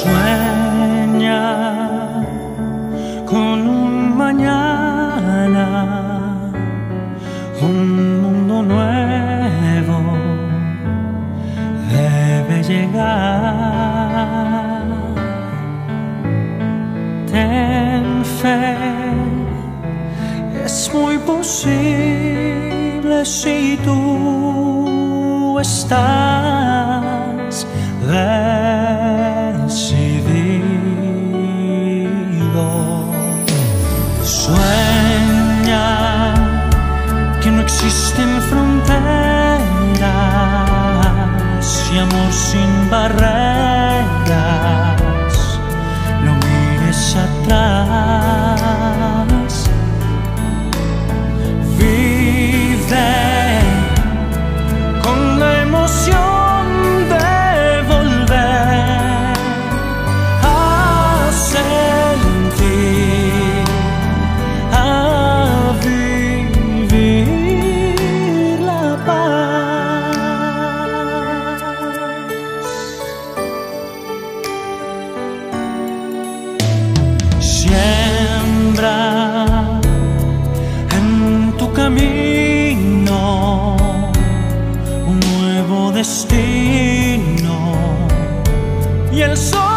Sueña con un mañana, un mundo nuevo debe llegar. Ten fe, es muy posible si tú estás. Sueña que no existen fronteras. destino y el sol.